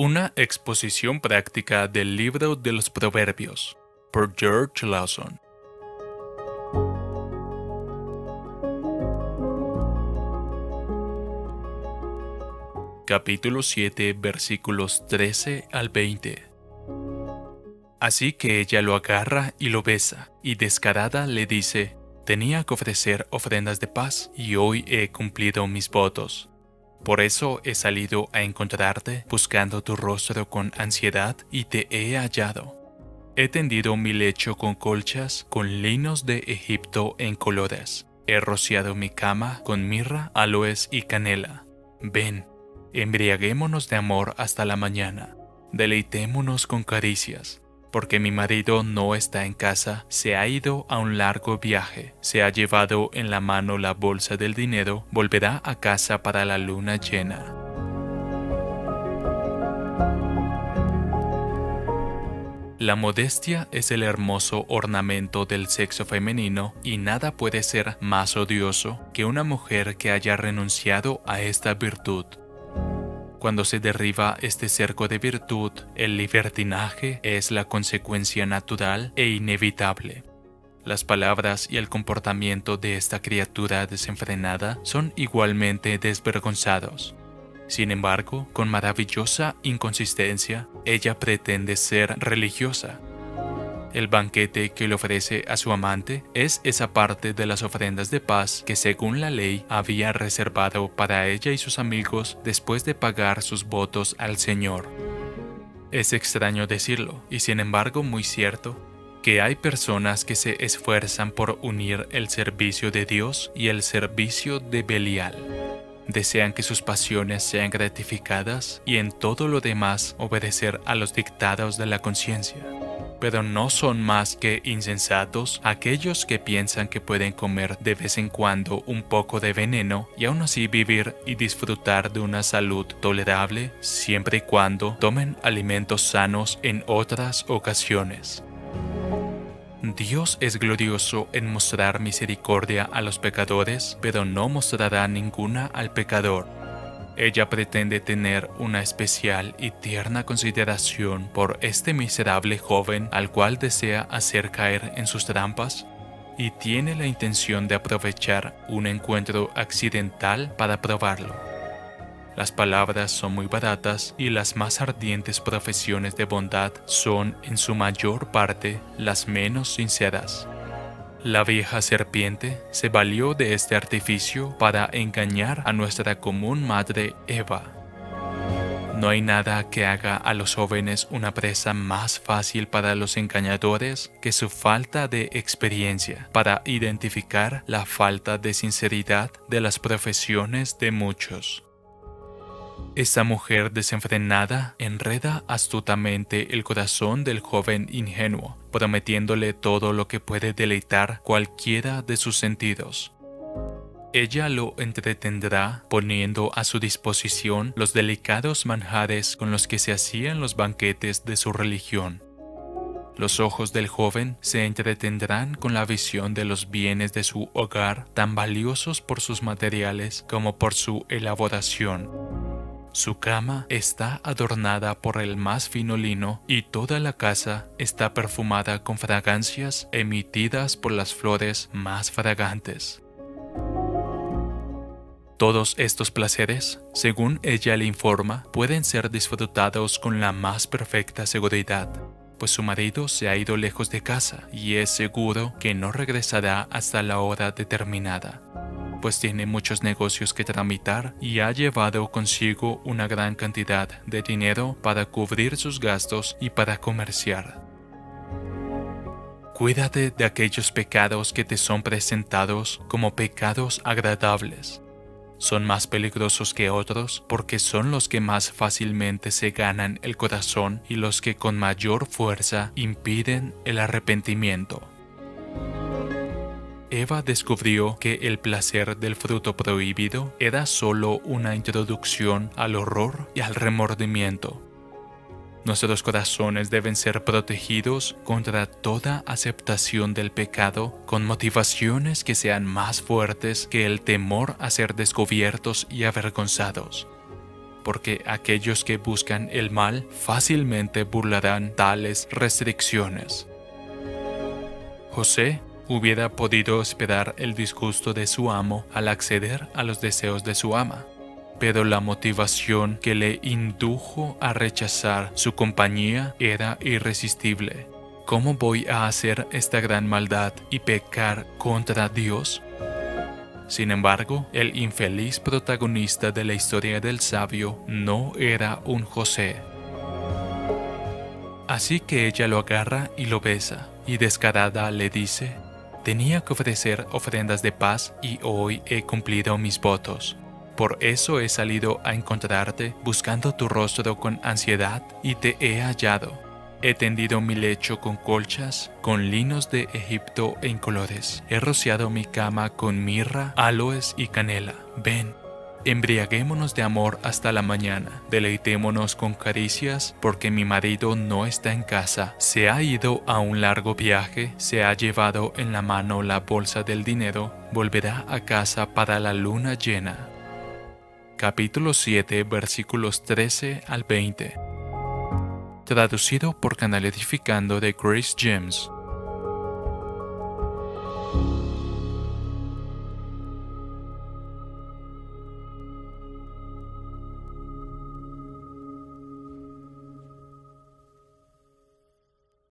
Una exposición práctica del libro de los Proverbios por George Lawson. Capítulo 7 versículos 13 al 20. Así que ella lo agarra y lo besa, y descarada le dice, tenía que ofrecer ofrendas de paz, y hoy he cumplido mis votos. Por eso he salido a encontrarte, buscando tu rostro con ansiedad, y te he hallado. He tendido mi lecho con colchas, con linos de Egipto en colores. He rociado mi cama con mirra, aloes y canela. Ven, embriaguémonos de amor hasta la mañana. Deleitémonos con caricias porque mi marido no está en casa, se ha ido a un largo viaje, se ha llevado en la mano la bolsa del dinero, volverá a casa para la luna llena. La modestia es el hermoso ornamento del sexo femenino y nada puede ser más odioso que una mujer que haya renunciado a esta virtud. Cuando se derriba este cerco de virtud, el libertinaje es la consecuencia natural e inevitable. Las palabras y el comportamiento de esta criatura desenfrenada son igualmente desvergonzados. Sin embargo, con maravillosa inconsistencia, ella pretende ser religiosa, el banquete que le ofrece a su amante es esa parte de las ofrendas de paz que según la ley había reservado para ella y sus amigos después de pagar sus votos al Señor. Es extraño decirlo, y sin embargo muy cierto, que hay personas que se esfuerzan por unir el servicio de Dios y el servicio de Belial. Desean que sus pasiones sean gratificadas y en todo lo demás obedecer a los dictados de la conciencia pero no son más que insensatos aquellos que piensan que pueden comer de vez en cuando un poco de veneno y aún así vivir y disfrutar de una salud tolerable siempre y cuando tomen alimentos sanos en otras ocasiones. Dios es glorioso en mostrar misericordia a los pecadores, pero no mostrará ninguna al pecador. Ella pretende tener una especial y tierna consideración por este miserable joven al cual desea hacer caer en sus trampas y tiene la intención de aprovechar un encuentro accidental para probarlo. Las palabras son muy baratas y las más ardientes profesiones de bondad son en su mayor parte las menos sinceras. La vieja serpiente se valió de este artificio para engañar a nuestra común madre Eva. No hay nada que haga a los jóvenes una presa más fácil para los engañadores que su falta de experiencia para identificar la falta de sinceridad de las profesiones de muchos. Esta mujer desenfrenada enreda astutamente el corazón del joven ingenuo, prometiéndole todo lo que puede deleitar cualquiera de sus sentidos. Ella lo entretendrá poniendo a su disposición los delicados manjares con los que se hacían los banquetes de su religión. Los ojos del joven se entretendrán con la visión de los bienes de su hogar, tan valiosos por sus materiales como por su elaboración su cama está adornada por el más fino lino y toda la casa está perfumada con fragancias emitidas por las flores más fragantes. Todos estos placeres, según ella le informa, pueden ser disfrutados con la más perfecta seguridad, pues su marido se ha ido lejos de casa y es seguro que no regresará hasta la hora determinada pues tiene muchos negocios que tramitar y ha llevado consigo una gran cantidad de dinero para cubrir sus gastos y para comerciar. Cuídate de aquellos pecados que te son presentados como pecados agradables. Son más peligrosos que otros porque son los que más fácilmente se ganan el corazón y los que con mayor fuerza impiden el arrepentimiento. Eva descubrió que el placer del fruto prohibido era solo una introducción al horror y al remordimiento. Nuestros corazones deben ser protegidos contra toda aceptación del pecado con motivaciones que sean más fuertes que el temor a ser descubiertos y avergonzados porque aquellos que buscan el mal fácilmente burlarán tales restricciones. José hubiera podido esperar el disgusto de su amo al acceder a los deseos de su ama, pero la motivación que le indujo a rechazar su compañía era irresistible. ¿Cómo voy a hacer esta gran maldad y pecar contra Dios? Sin embargo, el infeliz protagonista de la historia del sabio no era un José. Así que ella lo agarra y lo besa, y descarada le dice, tenía que ofrecer ofrendas de paz y hoy he cumplido mis votos. Por eso he salido a encontrarte buscando tu rostro con ansiedad y te he hallado. He tendido mi lecho con colchas, con linos de Egipto en colores. He rociado mi cama con mirra, aloes y canela. Ven, embriaguémonos de amor hasta la mañana. Deleitémonos con caricias, porque mi marido no está en casa. Se ha ido a un largo viaje, se ha llevado en la mano la bolsa del dinero, volverá a casa para la luna llena. Capítulo 7, versículos 13 al 20 traducido por Canal Edificando de Grace James.